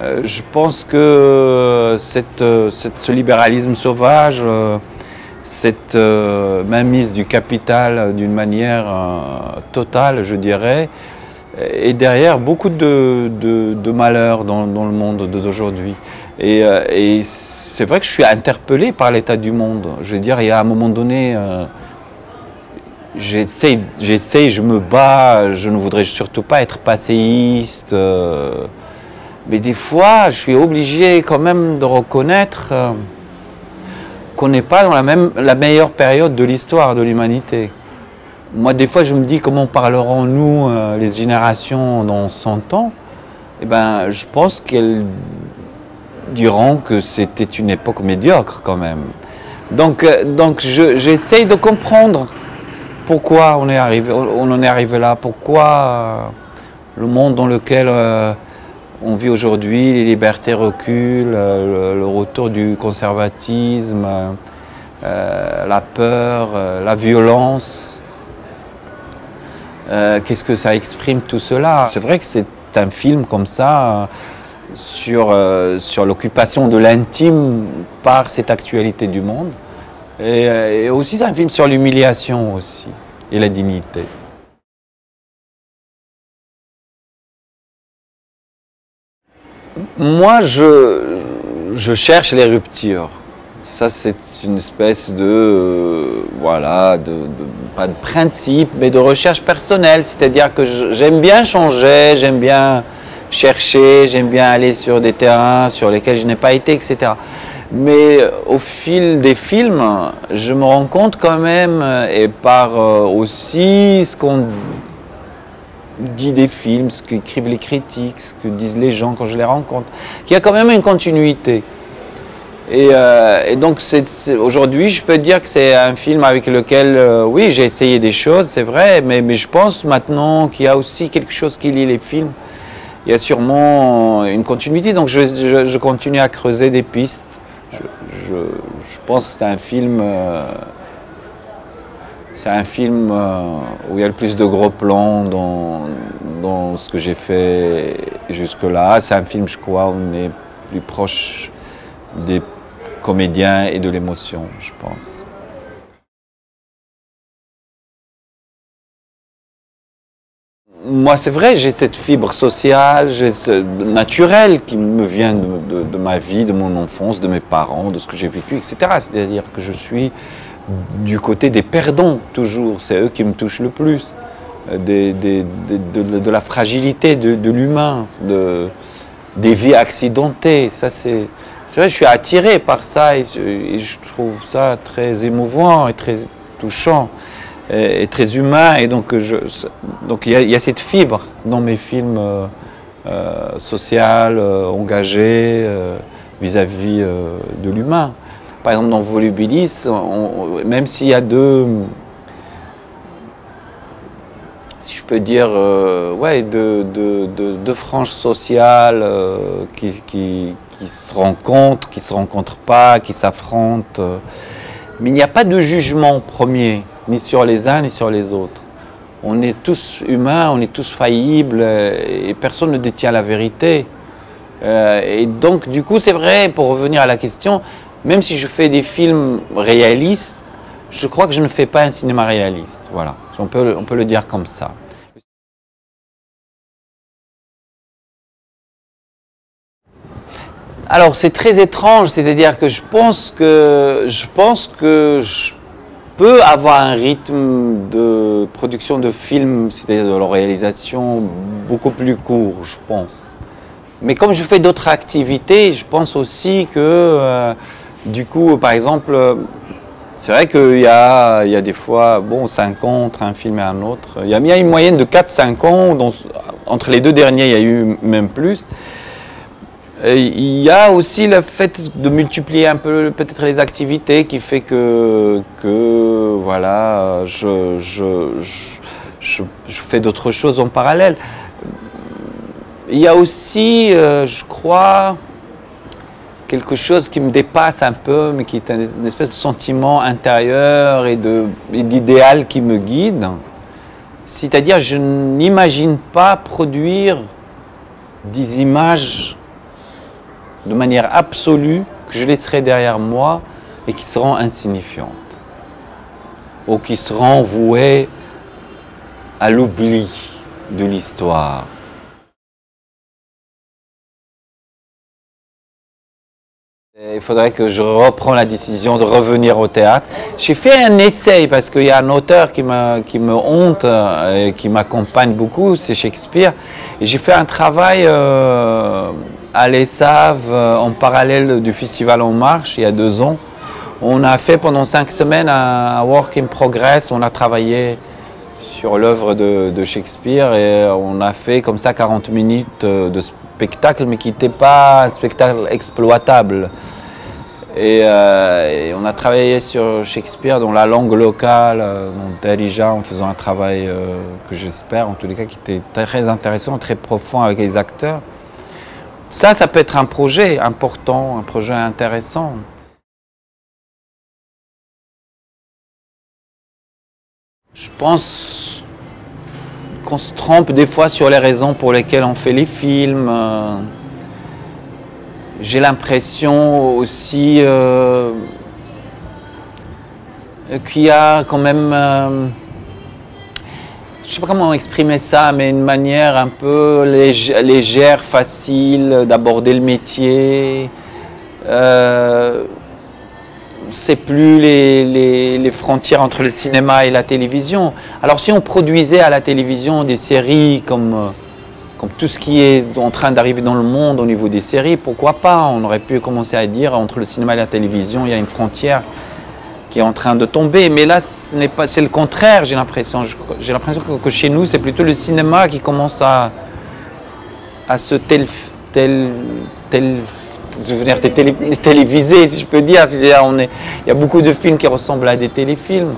Euh, je pense que euh, ce libéralisme sauvage, euh, cette euh, mainmise du capital d'une manière totale, je dirais, est derrière beaucoup de, malheurs dans, le monde d'aujourd'hui. Et, et c'est vrai que je suis interpellé par l'état du monde. Je veux dire, il y a un moment donné, j'essaye, je me bats, je ne voudrais surtout pas être passéiste. Mais des fois, je suis obligé quand même de reconnaître euh, qu'on n'est pas dans la, même, la meilleure période de l'histoire de l'humanité. Moi, des fois, je me dis comment parleront nous, euh, les générations dans 100 ans? Eh ben, je pense qu'elles diront que c'était une époque médiocre quand même. Donc, euh, donc je- j'essaye de comprendre pourquoi on, est arrivé, on en est arrivé là, pourquoi le monde dans lequel on vit aujourd'hui, les libertés reculent, euh, le, retour du conservatisme, euh, euh, la peur, la violence. Qu'est-ce que ça exprime tout cela? C'est vrai que c'est un film comme ça sur, l'occupation de l'intime par cette actualité du monde. Et, et aussi c'est un film sur l'humiliation aussi et la dignité. Moi, je, je cherche les ruptures. Ça, c'est une espèce de, euh, voilà, de, pas de principe, mais de recherche personnelle. C'est-à-dire que j'aime bien changer, j'aime bien chercher, j'aime bien aller sur des terrains sur lesquels je n'ai pas été, etc. Mais euh, au fil des films, je me rends compte quand même, et par euh, aussi ce qu'on dit des films, ce qu'écrivent les critiques, ce que disent les gens quand je les rencontre, qu'il y a quand même une continuité. Et, euh, donc aujourd'hui, je peux dire que c'est un film avec lequel, euh, oui, j'ai essayé des choses, c'est vrai, mais, je pense maintenant qu'il y a aussi quelque chose qui lie les films. Il y a sûrement une continuité, donc je, continue à creuser des pistes. Je pense que c'est un film, euh, c'est un film euh, où il y a le plus de gros plans dans, dans ce que j'ai fait jusque-là. C'est un film, je crois, où on est plus proche des comédiens et de l'émotion, je pense. Moi, c'est vrai, j'ai cette fibre sociale, j'ai ce naturel qui me vient de ma vie, de mon enfance, de mes parents, de ce que j'ai vécu, etc. C'est-à-dire que je suis du côté des perdants, toujours. C'est eux qui me touchent le plus. Euh, de, la fragilité de, l'humain, de, des vies accidentées. Ça, c'est, vrai, je suis attiré par ça et, je- trouve ça très émouvant et très touchant et, très humain. Et donc, il, y a, cette fibre dans mes films euh, euh, social, euh, engagés vis-à-vis de l'humain. Par exemple, dans Volubilis, même s'il y a deux, si je peux dire, euh, ouais, deux, deux- franges sociales euh, qui, qui- se rencontrent, qui ne se rencontrent pas, qui s'affrontent. euh. Mais il n'y a pas de jugement premier, ni sur les uns ni sur les autres. On est tous humains, on est tous faillibles et personne ne détient la vérité. Et donc, du coup, c'est vrai, pour revenir à la question, même si je fais des films réalistes, je crois que je ne fais pas un cinéma réaliste. Voilà, on peut, on peut le dire comme ça. Alors, c'est très étrange, c'est-à-dire que je pense que je pense que je peux avoir un rythme de production de films, c'est-à-dire de leur réalisation, beaucoup plus court, je pense. Mais comme je fais d'autres activités, je pense aussi que, euh, du coup, par exemple, euh, c'est vrai qu'il y a, y a des fois, bon, 5 ans entre un film et un autre. Il y a une moyenne de 4-5 ans, entre les deux derniers, il y a eu même plus. Il y a aussi le fait de multiplier un peu peut-être les activités qui fait que, que voilà, je, je, je, je- je fais d'autres choses en parallèle. Il y a aussi, euh, je crois, quelque chose qui me dépasse un peu, mais qui est un- une espèce de sentiment intérieur et d'idéal qui me guide. C'est-à-dire, je n'imagine pas produire des images de manière absolue que je laisserai derrière moi et qui seront insignifiantes ou qui seront vouées à l'oubli de l'histoire. Il faudrait que je reprends la décision de revenir au théâtre. J'ai fait un essai parce qu'il y a un auteur qui me, qui me honte euh, et qui m'accompagne beaucoup, c'est Shakespeare. Et j'ai fait un travail euh, à l'ESAV euh, en parallèle du Festival En Marche il y a deux ans. On a fait pendant cinq semaines un, work in progress. On a travaillé sur l'œuvre de, de, Shakespeare et on a fait comme ça 40 minutes de spectacle, mais qui n'était pas un spectacle exploitable. Euh, et, on a travaillé sur Shakespeare dans la langue locale, euh, dans en faisant un travail euh, que j'espère, en tous les cas, qui était très intéressant, très profond avec les acteurs. Ça, ça peut être un projet important, un projet intéressant. Je pense qu'on se trompe des fois sur les raisons pour lesquelles on fait les films. Euh, j'ai l'impression aussi euh, qu'il y a quand même, euh, je ne sais pas comment exprimer ça, mais une manière un peu légère, facile d'aborder le métier c'est plus les, frontières entre le cinéma et la télévision. Alors si on produisait à la télévision des séries comme, euh, comme tout ce qui est en train d'arriver dans le monde au niveau des séries, pourquoi pas? On aurait pu commencer à dire entre le cinéma et la télévision, il y a une frontière qui est en train de tomber. Mais là, c'est le contraire, j'ai l'impression. J'ai l'impression que, chez nous, c'est plutôt le cinéma qui commence à, à se tel, tel, tel devenir télévisé, si je peux dire. Il y a beaucoup de films qui ressemblent à des téléfilms.